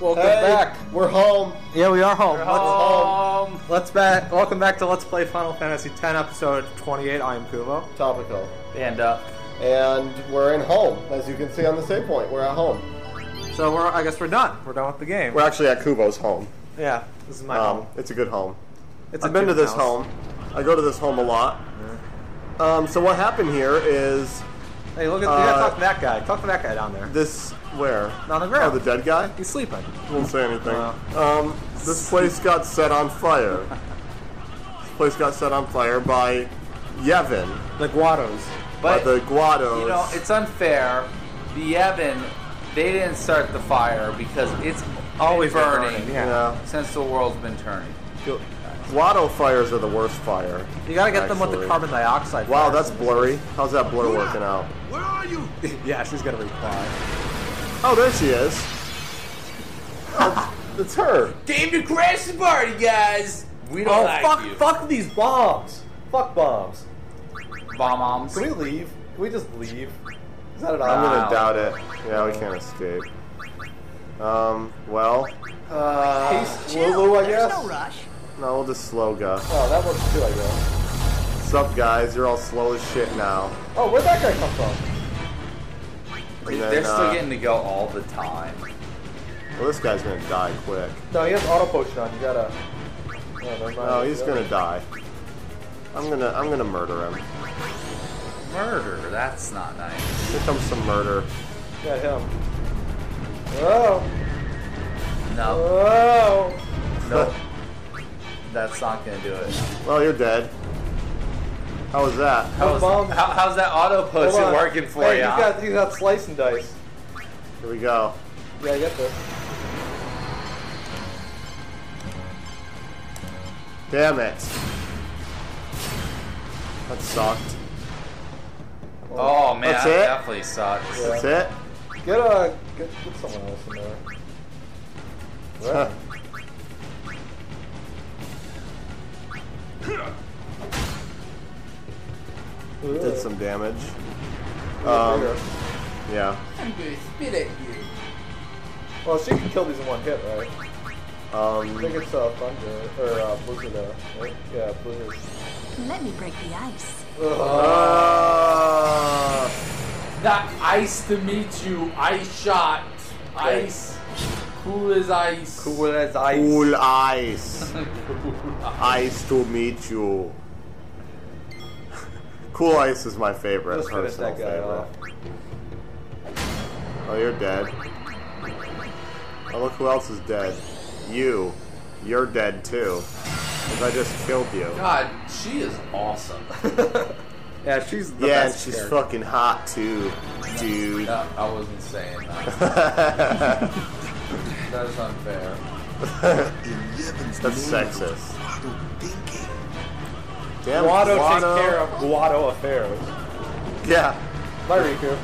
Welcome Hey, back. We're home. Yeah, we are home. We're Let's, home. let's back. Welcome back to Let's Play Final Fantasy X, episode 28. I am Kuvo. Topikal. And uh, And we're in home. As you can see on the save point, we're at home. So we're, I guess we're done. We're done with the game. We're actually at Kuvo's home. yeah, this is my Um, home. it's a good home. It's I've been to this house. home. I go to this home a lot. Um, so what happened here is Hey, look at you gotta Uh, talk to that guy. Talk to that guy down there. this where? On the ground. Oh, ground. the dead guy? He's sleeping. Won't say anything. Oh. Um, this place got set on fire. This place got set on fire by Yevon, The Guados. by the Guados. you know, it's unfair. The Yevon, they didn't start the fire because it's Always been been burning, burning, yeah. yeah. since the world's been turning. Guado fires are the worst fire. You gotta get them with the carbon dioxide. Wow, fires. that's blurry. How's that blur working out? Where are you? yeah, she's gonna reply. Oh, there she is. Oh, it's her. Came to crash the party, guys. We don't Oh, like fuck, you. fuck these bombs. Fuck bombs. bomb moms. Can we leave? Can we just leave? Is that an I'm gonna doubt it. Yeah, we can't escape. Um, well, Uh, Chill. Lulu, I There's guess. no rush. no, we'll just slow go. Oh, that works too, I guess. What's up, guys? You're all slow as shit now. Oh, where'd that guy come from? And then, They're still uh, getting to go all the time. Well, this guy's gonna die quick. No, he has auto potion on. You gotta. Oh. No, he's Yeah. gonna die. I'm gonna, I'm gonna murder him. Murder. That's not nice. Here comes some murder. Yeah, him. Oh, No, oh. no. That's not gonna do it. Well, you're dead. How was that? How's, bombs. how, how's that auto Hold potion on. working for hey, you? He's got, he's got slice and dice. Here we go. Yeah, I get this. Damn it. That sucked. Oh man, That's that it? definitely sucks. Yeah. That's it? Get a get, get someone else in there. Right. Did some damage. Um, Um, yeah. I'm gonna spit at you. well, she can kill these in one hit, right? I think Um, it's uh, Thunder or uh, Blizzard there, right? Yeah, Blizzard. Let me break the ice. uh, Not ice to meet you. Ice shot. Ice. Cool as ice. Cool as ice. cool ice. Ice to meet you. Cool ice is my favorite. Let's personal that guy favorite. off. Oh, you're dead. Oh, look who else is dead. You. You're dead too. Because I just killed you. God, she is awesome. Yeah, she's the Yeah, best she's character. fucking hot too, dude. no, I wasn't saying that. That is unfair. That's sexist. Damn, Guado takes Guado. care of Guado affairs. Yeah. Bye, Rikku.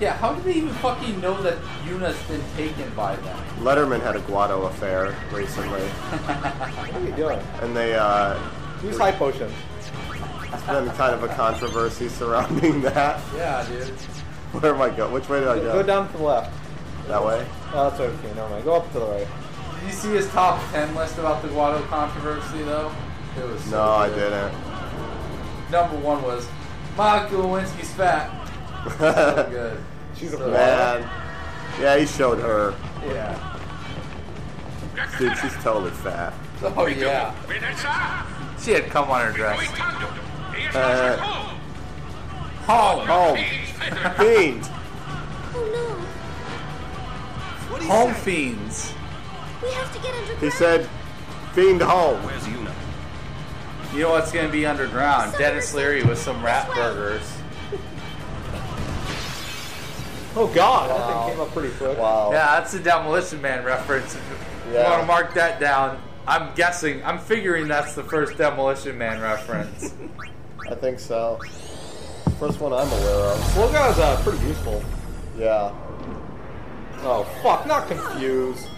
Yeah, how did they even fucking know that Yuna's been taken by them? Letterman had a Guado affair recently, What are you doing? and they uh, Use high potion. It's been kind of a controversy surrounding that. Yeah, dude. Where am I going? Which way did I go? Go down to the left. That way. Oh, that's okay. Never mind. Go up to the right. Did you see his top 10 list about the Guado controversy, though? It was so No, I didn't. Number one was Monica Lewinsky's fat. So good. She's a So- Man. Yeah, he showed her. Yeah. Dude, she's totally fat. Oh, yeah. She had cum on her dress. Uh, Home. home. Fiend. Oh no. Home fiends. We have to get underground. He said, fiend home. Where's Yuna? You know what's going to be underground? Denis Leary with some rat burgers. Oh God, that Wow. thing came up pretty quick. Wow. Yeah, that's a Demolition Man reference. If you want to mark that down, I'm guessing, I'm figuring that's the first Demolition Man reference. I think so. First one I'm aware of. Slow guy's uh, pretty useful. Yeah. Oh fuck, not confused.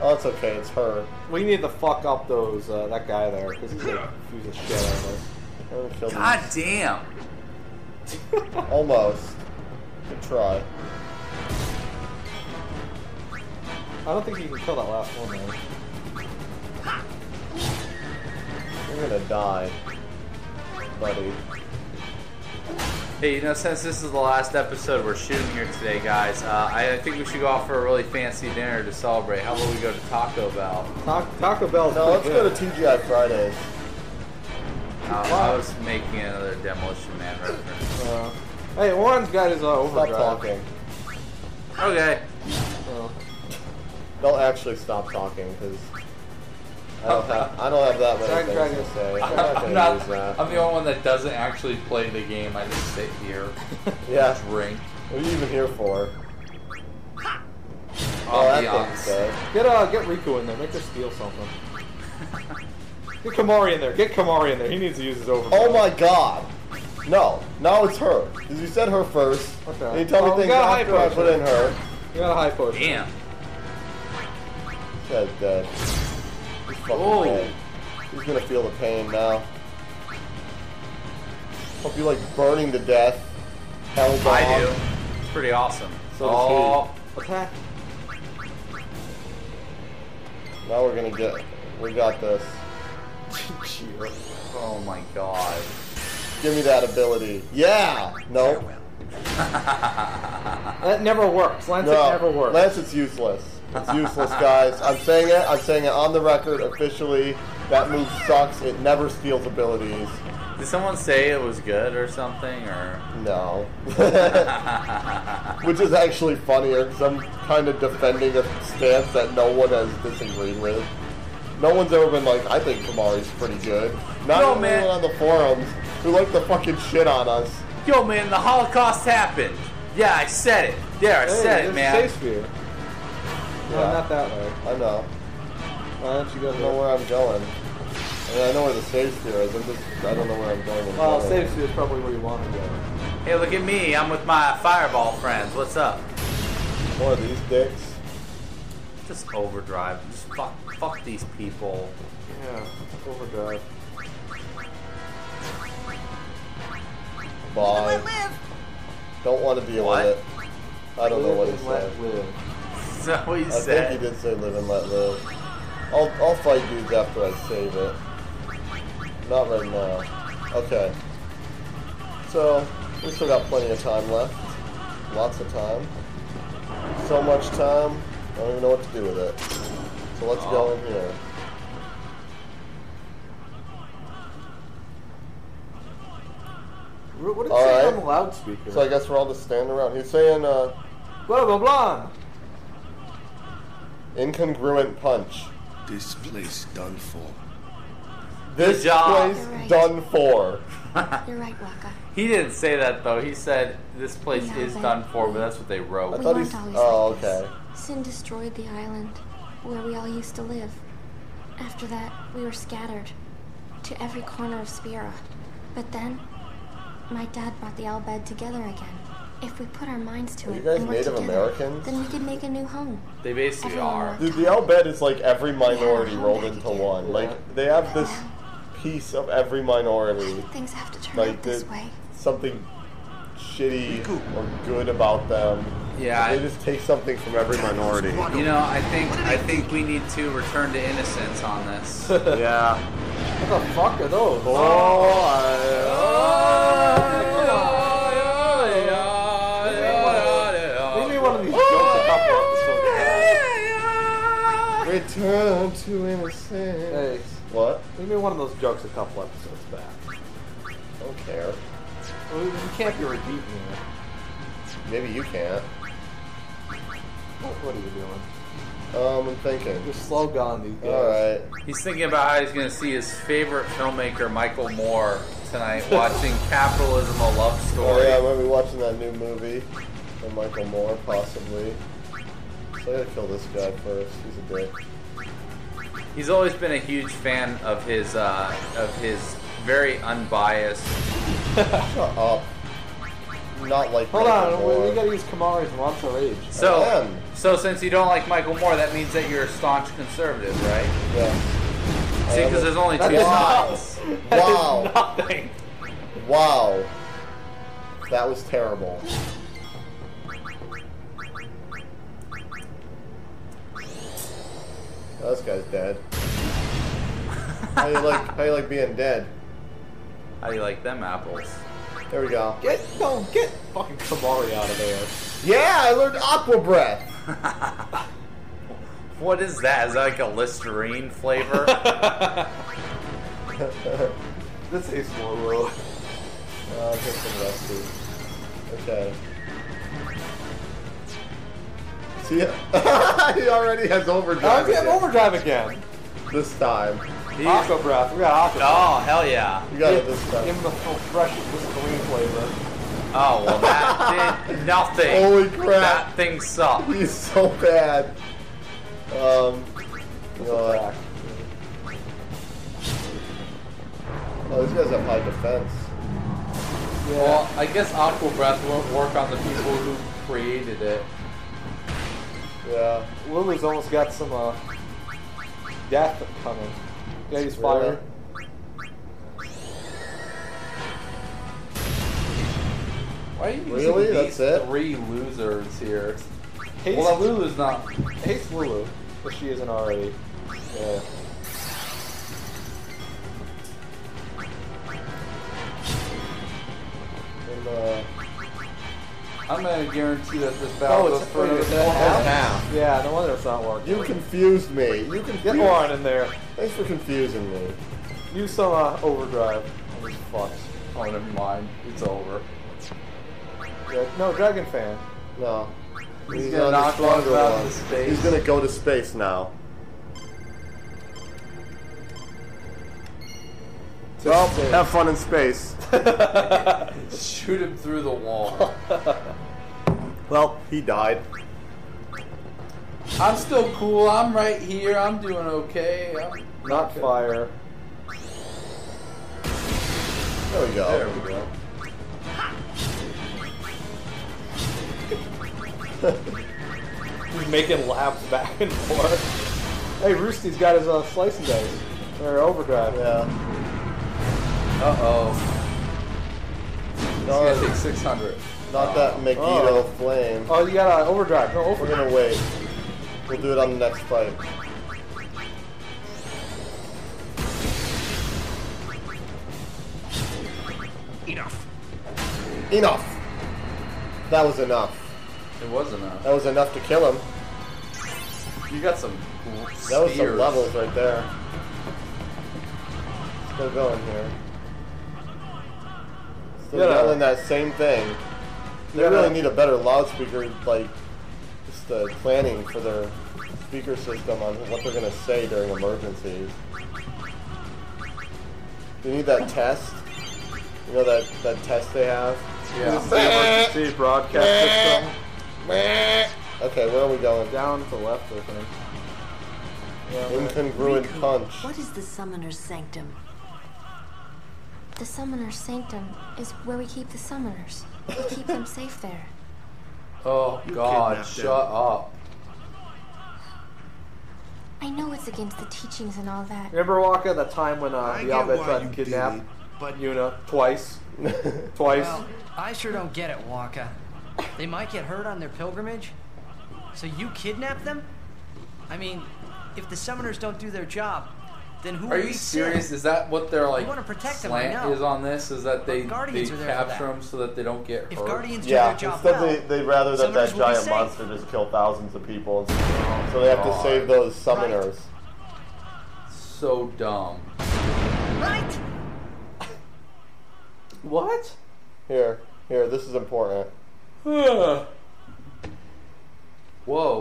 Oh, it's okay. It's her. We need to fuck up those uh, that guy there because he's gonna confuse the shit out of us. I'm gonna kill them. God damn. Almost. Good try. I don't think you can kill that last one though. You're gonna die, buddy. Hey, you know, since this is the last episode we're shooting here today, guys, uh, I, I think we should go out for a really fancy dinner to celebrate. How about we go to Taco Bell? Ta- Taco Bell. No, let's pretty go to. TGI Fridays. Uh, I was making another Demolition Man reference. Uh, hey, Auron's got his uh, Stop overdrive. talking. Okay. Uh, Don't actually stop talking, because I don't have I don't have that many Drag- things drag to say. I'm, not I'm not. that. I'm the only one that doesn't actually play the game. I just sit here, Yeah. drink. What are you even here for? Oh, that ambiance. thing's dead. get uh, get Rikku in there. Make her steal something. Get Kimahri in there. Get Kimahri in there. He needs to use his over. Oh my god! No, now it's her. Because you said her first. Okay. And you tell me Oh, we things got a high after I put in her. You got a high potion. Damn. That's dead. He's fucking Oh. dead. He's gonna feel the pain now. Hope you like burning to death. Hell dog. I do. It's pretty awesome. So does oh, he. oh, Attack. Now we're gonna get. We got this. oh my god. Give me that ability. Yeah. No. That never works. Lancet No. never works. Lancet's useless. It's useless, guys. I'm saying it. I'm saying it on the record officially. That move sucks. It never steals abilities. Did someone say it was good or something? Or No. Which is actually funnier because I'm kind of defending a stance that no one has disagreed with. No one's ever been like, I think Kimahri's pretty good. Not No, even man. on the forums who like to fucking shit on us. yo, man, the Holocaust happened. Yeah, I said it. There, I Hey, said it, man. Shakespeare. No, Yeah. not that way. I know. Why don't you go know where I'm going. I mean, I know where the save sphere is. I'm just, I don't know where I'm going. in Well, general. Shakespeare is probably where you want to go. Hey, look at me. I'm with my fireball friends. What's up? One of these dicks. Just overdrive. Just fuck, fuck these people. Yeah, overdrive. Bye. Don't want to deal What? with it. I don't know what he Live and let said. live. Is that what you I said? think he did say live and let live. I'll, I'll fight dudes after I save it. Not right now. Okay. So, we still got plenty of time left. Lots of time. So much time, I don't even know what to do with it. So let's go in here. What what did it All say right. on the loudspeaker? So I guess we're all just standing around. He's saying, uh, blah blah blah. Incongruent punch. This place done for. This job. place right. done for. You're right, Wakka. He didn't say that though. He said this place Yeah, is but- done for, but that's what they wrote. I we thought weren't he's- always oh, like this. okay. Sin destroyed the island where we all used to live. After that, we were scattered to every corner of Spira. But then, my dad brought the Al Bhed together again. If we put our minds to Are it you guys and work Native together, Americans? then we could make a new home. They basically Everyone are. Dude, the hard. Al Bhed is like every minority Yeah, rolled into again. one. Like they have this piece of every minority. Things have to turn Like out this the- way. something shitty or good about them. Yeah, They I- just take something from every minority. You know, I think I think we need to return to innocence on this. yeah. What the fuck are those? Oh, Give oh, Return to innocence. Hey, What? give me one of those jokes a couple episodes back. Don't care. Well, You can't be repeating it. Maybe you can't. What are you doing? Um, I'm thinking. You're slow gone, these guys. Alright. He's thinking about how he's going to see his favorite filmmaker, Michael Moore, tonight, watching Capitalism: A Love Story. Oh Story. yeah, I'm gonna be watching that new movie from Michael Moore, possibly. So I gotta kill this guy first. He's a dick. He's always been a huge fan of his uh, of his very unbiased. Shut up. Not like Hold Michael on, Moore. we, we gotta use Kimahri's once our age. So, so since you don't like Michael Moore, that means that you're a staunch conservative, right? Yeah. See, because there's only two Wow. sides. Wow. Nothing. Wow. That was terrible. this guy's dead. How you like? How you like being dead? How do you like them apples? There we go. Get no, get fucking Kimahri out of there. Yeah, I learned Aqua Breath. What is that? Is that like a Listerine flavor? This is Lulu. Uh, get some rusty. Okay. See, he already has overdrive. we have overdrive again. This time. Aqua breath. We got aqua. Oh, hell yeah. You got it Give, this give him the full fresh Listerine flavor. Oh, well, that did nothing. Holy crap. That thing sucked. He's so bad. Um. You know what? Crack. Oh, these guys have high defense. Well, I guess Aqua Breath won't work on the people who created it. Yeah. Lulu's almost got some uh, death coming. Yeah, he's fire. Why are you using Really? these That's it? three losers here? Haste, Well, Lulu's not. haste Lulu, if she isn't already. Yeah. And, uh, I'm gonna guarantee that this Oh, battle it's goes for another half? Yeah, no wonder it's not working. you confused me. You confused. Get Auron in there. Thanks for confusing me. Use some uh, overdrive on these fucks. Oh, never mind. It's over. Yeah, no, Dragon Fan. No. He's gonna on the knock one out one. space. He's gonna go to space now. Well, space. have fun in space. Shoot him through the wall. well, he died. I'm still cool. I'm right here. I'm doing okay. I'm Not fire. There we go. There we go. He's making laps back and forth. Hey, Roosty's got his uh, slice and dice. Or overdrive. Yeah. Uh oh. He's No, gonna take 600. not that Megiddo Oh. flame. Oh, you got uh, overdrive. No, We're gonna wait. We'll do it on the next fight. Enough. Enough. That was enough. It was enough. That was enough to kill him. You got some cool That was some levels right there. Still going here. Still Yeah. yelling that same thing. They Yeah. really need a better loudspeaker, like just the planning for their speaker system on what they're gonna say during emergencies. You need that test. You know that that test they have. Yeah. This is the emergency broadcast system. Okay, where are we going? Down to the left, I think. Yeah. Incongruent Rikku, punch. What is the Summoner's Sanctum? The Summoner's Sanctum is where we keep the summoners. We keep them safe there. Oh You God! Shut them. up. I know it's against the teachings and all that. Remember, Wakka, the time when uh, I the get Al Bhed tried to you kidnap did it, but Yuna twice? Twice? Well, I sure don't get it, Wakka. They might get hurt on their pilgrimage. So you kidnap them? I mean, if the summoners don't do their job, then who Are are you we serious? Is that what they're like wanna protect them, I slant know. is on this? Is that they But they are there for capture them so that they don't get If hurt? Guardians do Yeah, their job instead well, they, they'd rather that that summoners will be giant monster just kill thousands of people. Oh so they have to save those summoners. so dumb. Right? What? Here, here, this is important. Whoa.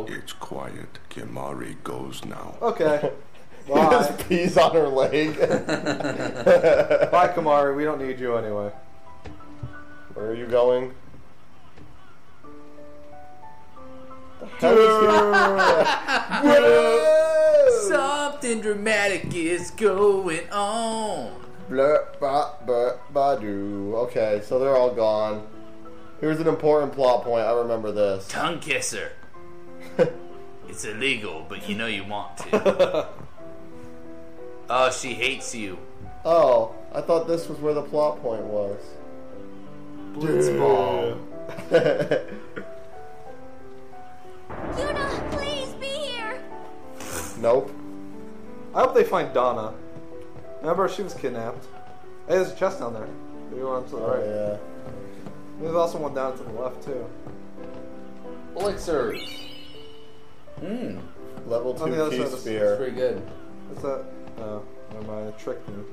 it's quiet. Kimahri goes now. Okay. He Bye. just pees on her leg. Bye, Kimahri. We don't need you anyway. Where are you going? The hell is he- Whoa! Something dramatic is going on. Blur, ba, ba, ba, doo. Okay, so they're all gone. Here's an important plot point. I remember this. Tongue kisser. it's illegal, but you know you want to. Oh, she hates you. Oh, I thought this was where the plot point was. Blitzball. Yuna, please be here! nope. I hope they find Dona. Remember, she was kidnapped. Hey, there's a chest down there. Maybe one to the Oh, right. yeah. There's also one down to the left too. Elixirs. Mmm. Level On the other 2 key of That's spear. pretty good. What's that? Oh, never mind. It tricked me.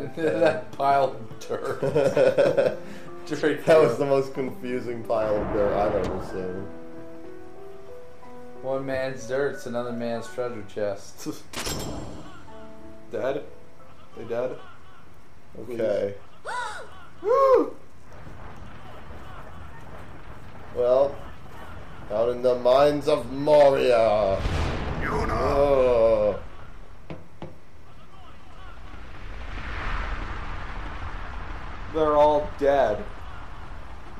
that pile of dirt. that was the most confusing pile of dirt I've ever seen. One man's dirt's another man's treasure chest. dead? They dead? Okay. Well, out in the mines of Moria. You know. Oh. They're all dead.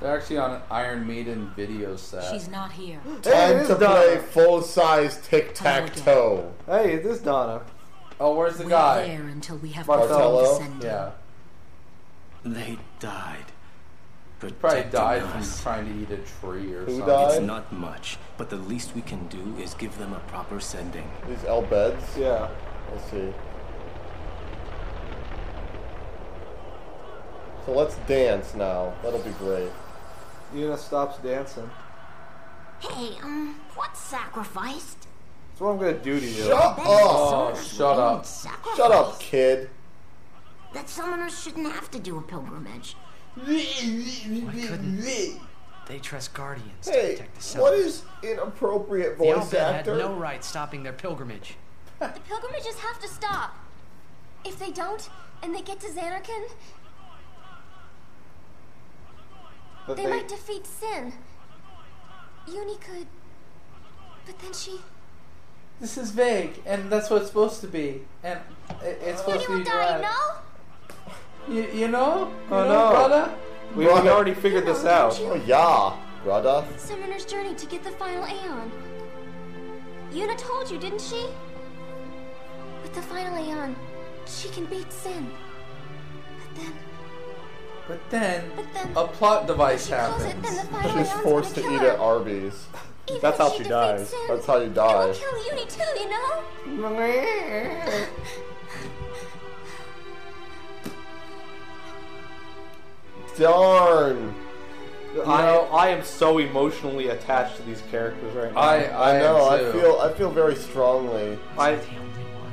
They're actually on an Iron Maiden video set. She's not here. Hey, it Time is to Dona. play full-size tic-tac-toe. Oh, hey, it is Dona. oh, where's the We're guy? there until we have Barthello? to send Yeah. They died. Probably Protecting died from trying to eat a tree or Who something. died? It's not much, but the least we can do is give them a proper sending. These Al Bheds. Yeah. Let's see. So let's dance now. That'll be great. Yuna stops dancing. Hey, um, what's sacrificed? That's what I'm gonna do to you. Shut up! Oh, shut up. Shut up, kid. That summoners shouldn't have to do a pilgrimage. They trust guardians to protect the what summoners. is inappropriate The voice Al Bhed had no right stopping their pilgrimage. The pilgrimages have to stop. If they don't, and they get to Zanarkand, But they, they- might defeat Sin. Uni could. But then she. This is vague, and that's what it's supposed to be. And it, it's supposed Uni to will be die, dramatic. no? You, you know? Oh, you Oh, know, no. brother? we, we already figured this out. Oh yeah, brother. Summoner's journey to get the final Aeon. Yuna told you, didn't she? With the final Aeon, she can beat Sin. But then, But then, but then, a plot device she kills it, the happens. She's forced to eat kill at. Arby's. Even That's how she dies. Sin, That's how you It die. will kill Yuna too, you know? Darn. I, know- I am so emotionally attached to these characters right now. I, I, I know. am I feel. I feel very strongly. I'm the only one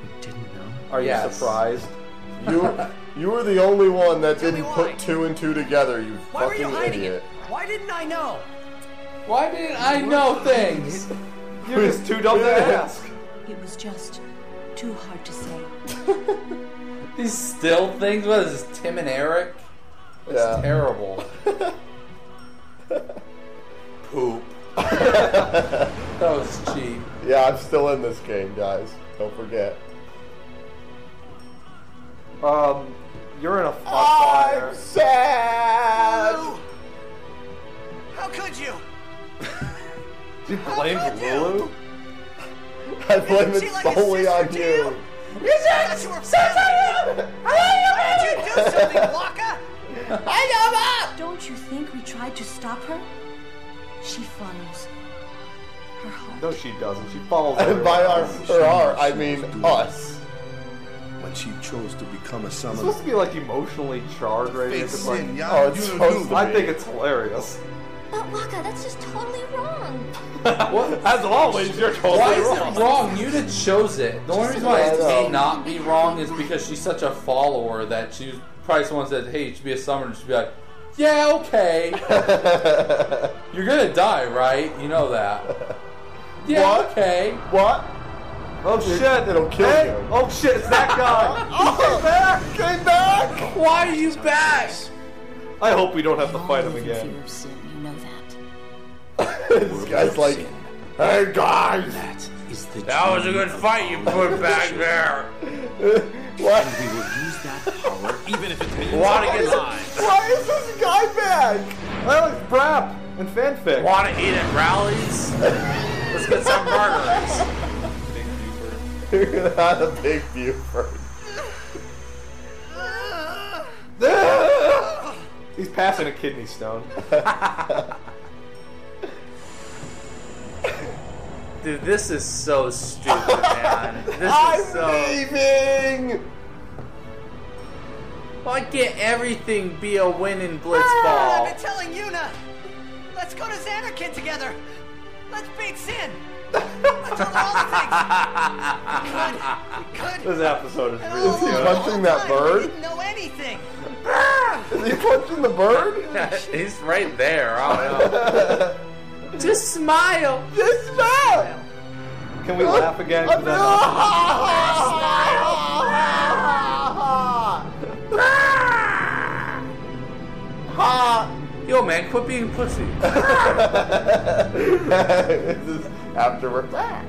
who didn't know. are you Yes. surprised? You. You were the only one that Tell didn't put two and two together. You Why were fucking you idiot. it? Why didn't I know? Why didn't I know things? You're just too dumb to ask. It was just too hard to say. These still things? What is this, Tim and Eric? It's Yeah. terrible. Poop. that was cheap. Yeah, I'm still in this game, guys. Don't forget. Um, you're in a fire. I'm sad. How could you? You blame Lulu? I blame it she like solely on you. you? You said you were Why did you do something, Wakka? Don't you think we tried to stop her? She follows her heart. No, she doesn't. She follows And by our, her heart, I mean us. When she chose to become a summoner. It's supposed to be like emotionally charged, right? Face It's like, sin, Oh, it's supposed to I think it's hilarious. But Wakka, that's just totally wrong. What? As always, you're totally Why is wrong. it wrong? You that chose it. The only reason why it may not be wrong is because she's such a follower that she probably someone said, "Hey, you should be a summoner." She'd be like, "Yeah, okay." You're gonna die, right? You know that. Yeah, What? okay. What? Oh shit! it'll kill hey, you. Oh shit! It's that guy. Oh, back! Came back! Why are you back? I hope we don't have to fight him live in again. fear of sin, you know that. this guy's like, hey guys! That is the That was a good fight you put back there. What? We will use that power even if it means Wanna get some- Why is this guy back? I like Brap and fanfic. Want to eat at rallies? Let's get some burgers. You're gonna have a big Buford. He's passing a kidney stone. Dude, this is so stupid, man. This I'm is so. leaving. Why can't everything be a winning ah, blitzball? I've blitzball? been telling Yuna. Let's go to Zanarkand together. Let's beat Sin. Let's tell her all the things. Good. Good. This episode is really all Is he punching that time, bird? We didn't know anything. Is he punching the bird? He's right there. I don't know. Just smile. Just smile. Can we laugh again? 'Cause that's not- Yo, man, quit being pussy. this is afterward. Ah.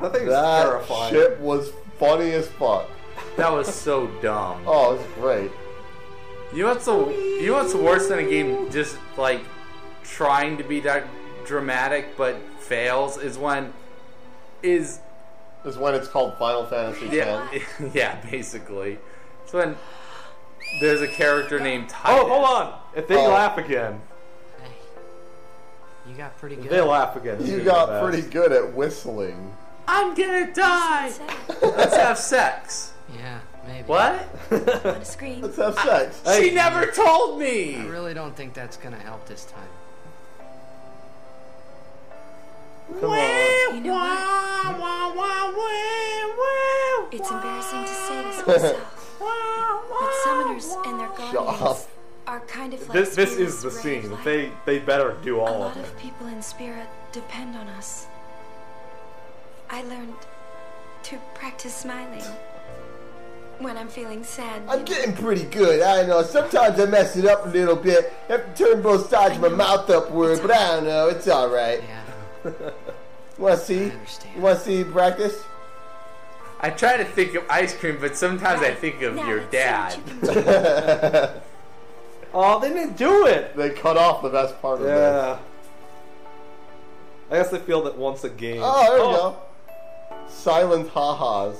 That thing is That terrifying. shit was funny as fuck. That was so dumb. Oh, it's great. You know what's the you know what's worse than a game just like trying to be that dramatic but fails is when is Is when it's called Final Fantasy yeah X. yeah basically it's when there's a character named oh, Tidus. Oh, hold on. If they Oh. laugh again, Hey, you got pretty if good. they laugh again, it's You gonna got bad. pretty good at whistling. I'm gonna die. Let's have sex. Yeah, maybe. What? On a screen. Let's have sex. She never told me. I really don't think that's gonna help this time. Come on. You know what? It's embarrassing to say this myself. But summoners and their Shut guardians up. are kind of like This this is the scene. light. They they better do A all lot of it. of people in Spira depend on us. I learned to practice smiling when I'm feeling sad. I'm getting pretty good. I know. Sometimes I mess it up a little bit. have to turn both sides of my mouth upward, but I don't know. It's all right. Yeah, want to see? You want to see practice? I try to think of ice cream, but sometimes I think of your dad. what you can do. Oh, they didn't do it. They cut off the best part of this. Yeah. I guess they feel that once a game. Oh, there we oh. go. Silent ha-has.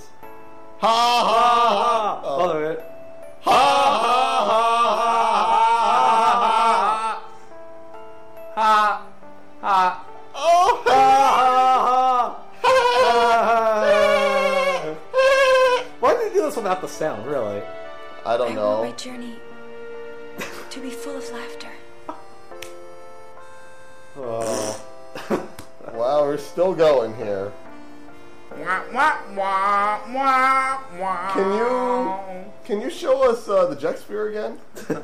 Ha ha ha. Oh, Oh. there it. Ha ha ha ha did they do this without the sound? Really? I I don't want my know. journey to be full of laughter. Oh. Wow, we're still going here. Wah, wah, wah, wah, wah. Can you can you show us uh, the Jet Spear again? Can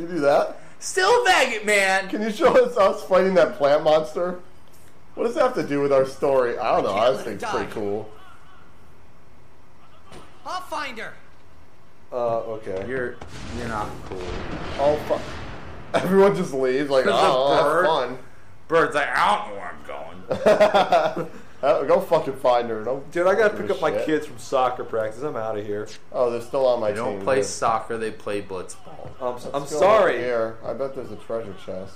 you do that? Still Maggot Man. Can you show us us fighting that plant monster? What does that have to do with our story? I don't know. I can't just think it's pretty cool. I'll find her. Uh, okay. You're you're not cool. Oh fuck! Everyone just leaves like, oh, bird. that's fun. Bird's like, I don't know where I'm going. Uh, Go fucking find her. Don't Dude, I gotta pick a up my kids from soccer practice. I'm out of here. Oh, they're still on my They don't team. play Good. soccer, they play blitzball. I'm, Let's I'm sorry. Here, I bet there's a treasure chest.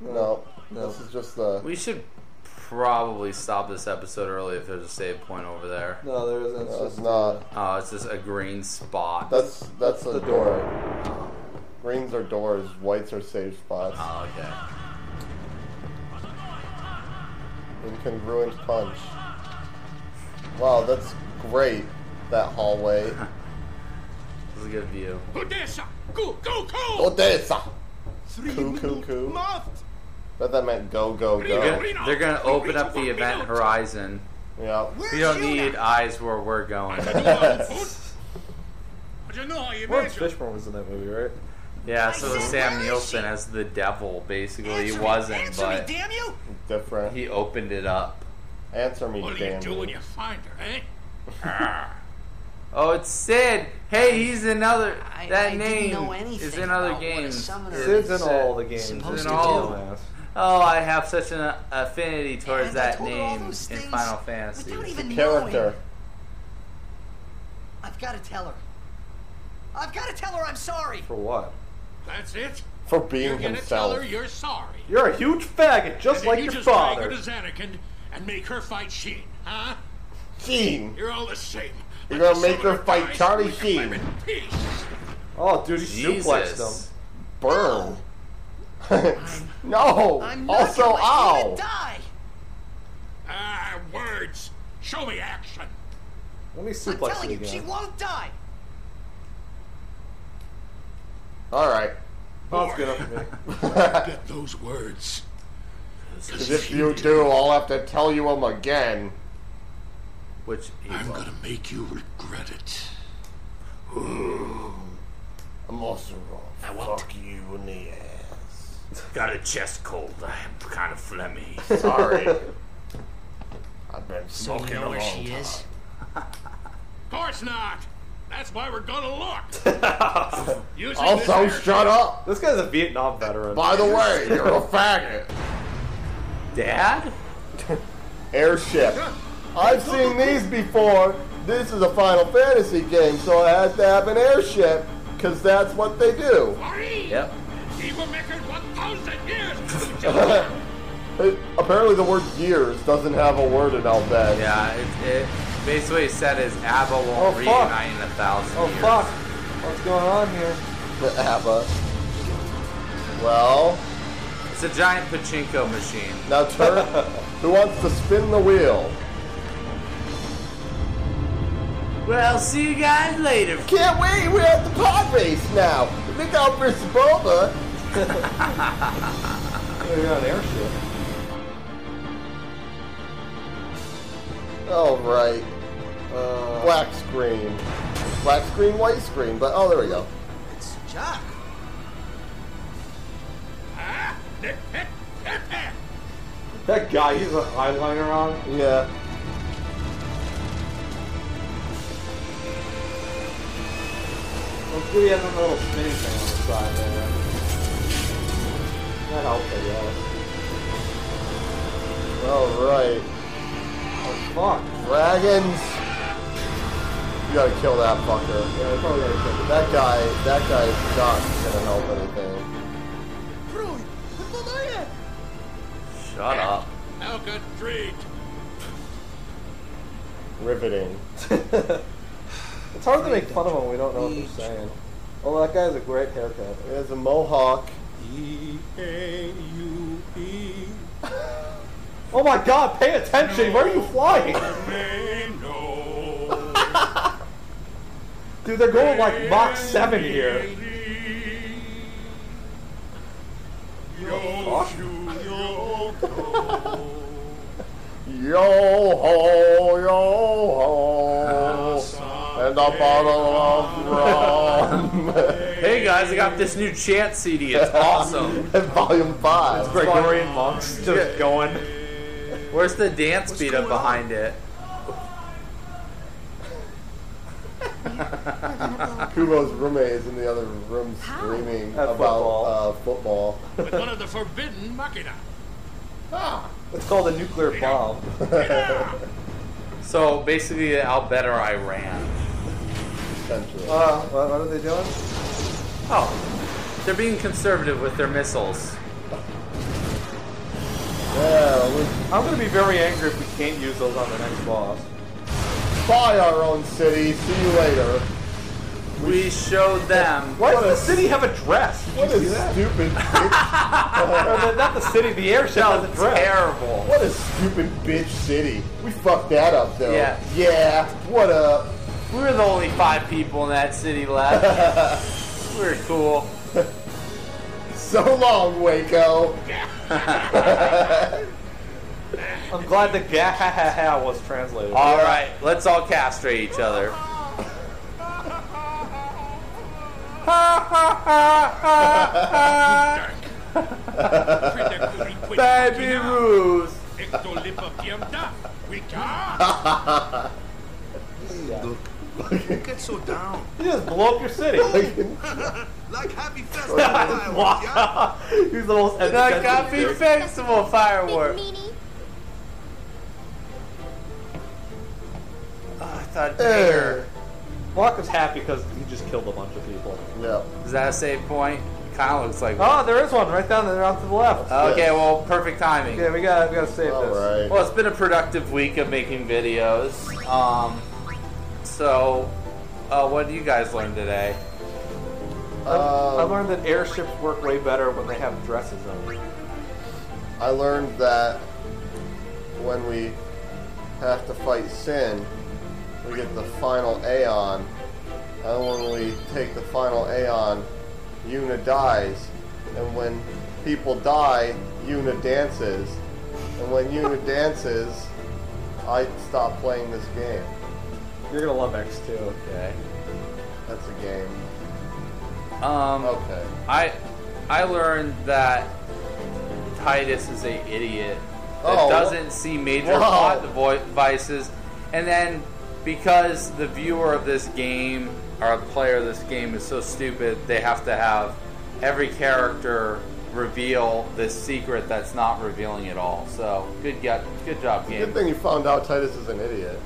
No, No. this is just the. We should probably stop this episode early if there's a save point over there. No, there isn't. No, it's not. Oh, it's just a green spot. That's that's the a door. door. Greens are doors. Whites are save spots. Oh, okay. Incongruent punch. Wow, that's great. That hallway. This is a good view. Odessa! Coo coo coo. Bet that meant go go They're go. gonna, they're gonna open up the event horizon. Yeah. We don't need eyes where we're going. Laurence Fishburne was in that movie, right? Yeah, so was Sam Nielsen as the devil, basically. He wasn't, Answer me, but damn you! Different. he opened it up. Answer me, What do you damn do when you. you find her, eh? Oh, it's Cid. Hey, he's another. I- that I didn't name know is in other about what a games. summoner It's Cid's in all the games. Supposed It's to in do. all. Dumbass. Oh, I have such an affinity towards And that told her all name in Final Fantasy. Without even Character. knowing. I've got to tell her. I've got to tell her I'm sorry. For what? That's it? For being You're being gonna tell himself. her you're sorry. You're a huge faggot, just and then like you your just drag father. her to Zanarkand and make her fight Sheen, huh? Sheen. You're all the same. You're Let gonna make her fight Charlie Sheen. in peace. Oh, dude, he suplexed Jesus. him. Burn. no. I'm not also, gonna ow. die. Ah, words. Show me action. Let me I'm telling it you, she won't die. All right. Oh, that's good enough for me. Get those words. 'Cause if you do, I'll have to tell you them again. Which I'm will. gonna make you regret it. I'm also wrong. i Fuck you in the ass. Got a chest cold. I'm kind of phlegmy. Sorry. I've been So you smoking know a where long she time. is? Of course not. That's why we're gonna look. Using Also, air- shut up. This guy's a Vietnam veteran. By the way, you're a faggot. Dad? Airship. I've seen these before. This is a Final Fantasy game, so I had to have an airship, because that's what they do. Yep. It- apparently, the word years doesn't have a word in Al Bhed. Yeah, it, it basically said is ABBA won't Oh, fuck. reunite in a thousand Oh years. fuck! What's going on here? The ABBA. Well, It's a giant pachinko machine. now turn. who wants to spin the wheel? Well, see you guys later. Can't wait. We're at the pod race now. Look out for Boba. Yeah, You're on an airship. Oh right. Uh, Black screen. Black screen, white screen. But oh, there we go. It's Jack. Ah, hit, hit, hit, hit. That guy, he's an eyeliner on. Yeah. Well, good he has a little spinning thing on the side there. That helps, I guess. All right. Oh fuck! Dragons. You gotta kill that fucker. Yeah, we probably gotta kill That guy. That guy's not gonna help anything. Shut up. Helga treat. Riveting. It's hard to make fun of him when we don't know what they're saying. Oh, that guy has a great haircut. He has a mohawk. Oh my god, pay attention! Where are you flying? Dude, they're going like Mach 7 here. Yo. Yo ho, yo ho, and a bottle of rum. Hey guys, I got this new chant CD. It's awesome. Volume five. Gregorian monks just going. Where's the dance beat up behind it? Kuvo's roommate is in the other room screaming At about football. Uh, football. With one of the forbidden machina. Ah, It's called a nuclear bomb. So basically, I'll better Iran. Essentially. Uh, what, what are they doing? Oh, they're being conservative with their missiles. yeah, I'm gonna be very angry if we can't use those on the next boss. buy our own city. See you later. We showed them. Why does the city have a dress? Did What you a see that? stupid bitch. Or not the city, the airship That has a dress. terrible. What a stupid bitch city. We fucked that up though. Yeah. Yeah. What up? We were the only five people in that city left. we were cool. So long, Waco. I'm glad the ga ha ha ha was translated. All right, let's all castrate each other. Baby Ruth. Look, don't get so down. You just blow up your city. Like Happy Festival fireworks, yeah? He's the most The Coffee dick. Festival firework. Big. Oh, I thought Eh. Dare. Mark was happy because he just killed a bunch of people. Yeah. Is that a save point? Kind of looks like. Oh, there is one right down there, off to the left. Okay, well, perfect timing. Yeah, we got we got to save All this. right. Well, it's been a productive week of making videos. Um, so, uh, what did you guys learn today? I, I Um, learned that airships work way better when they have dresses on. I learned that when we have to fight Sin, we get the final Aeon, and when we take the final Aeon, Yuna dies, and when people die, Yuna dances, and when Yuna dances, I stop playing this game. You're gonna love X2, okay? That's a game. Um, Okay. I I learned that Tidus is a idiot that Oh, doesn't see major Wow. plot devo- devices, and then because the viewer of this game or the player of this game is so stupid, they have to have every character reveal this secret that's not revealing at all. So good, get, good job, game. Good thing you found out Tidus is an idiot.